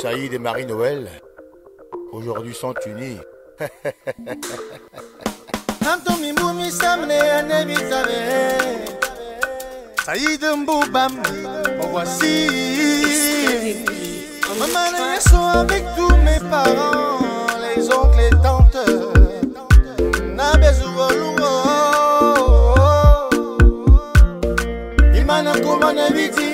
Saïd et Marie-Noël, aujourd'hui sont unis. Saïd Mboubam, me voici. Maman et sont avec tous mes parents, les oncles et tantes. Nabezu Volungo. Imana Koumane Viti.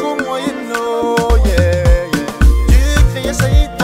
Como yo, yeah, yeah. Tu criais, ça y est,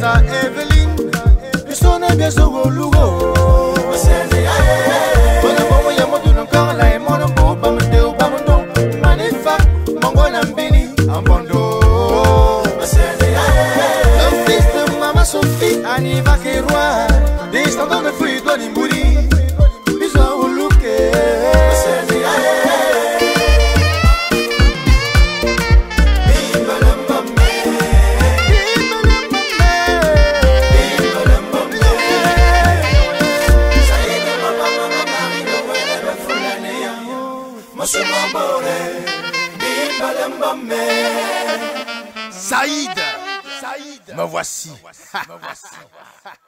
Mr. Evelyn. Biso na biso kolugo mpona mbongo ya motuna nkor la emona mbo bamondeo bamondo manefa mongo na mbeni ambondo. Fils de mama sophie anivakiroi descendant de fouille doanimbuli Saïd, Saïd, me voici. Me voici.